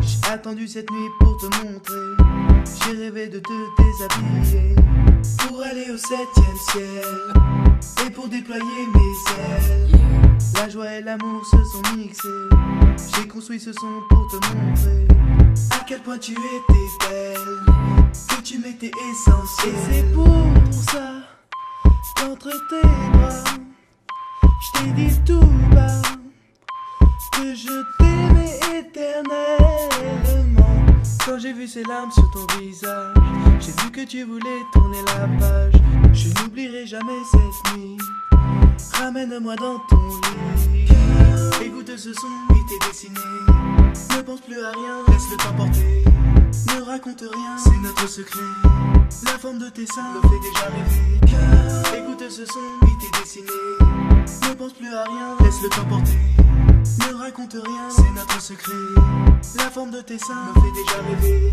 J'ai attendu cette nuit pour te montrer. J'ai rêvé de te déshabiller. Pour aller au septième ciel. Et pour déployer mes ailes. La joie et l'amour se sont mixés. J'ai construit ce son pour te montrer. À quel point tu étais belle. Que tu m'étais essentiel. Bras. Je t'ai dit tout bas que je t'aimais éternellement. Quand j'ai vu ces larmes sur ton visage, j'ai vu que tu voulais tourner la page. Je n'oublierai jamais cette nuit. Ramène-moi dans ton lit. Écoute ce son, il t'est dessiné. Ne pense plus à rien, laisse-le t'emporter. Ne raconte rien, c'est notre secret. La forme de tes seins me fait déjà rêver. Dessiné. Ne pense plus à rien, laisse-le t'emporter. Ne raconte rien, c'est notre secret. La forme de tes seins me fait déjà rêver.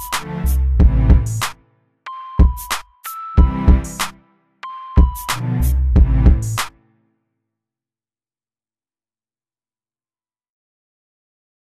Thank you.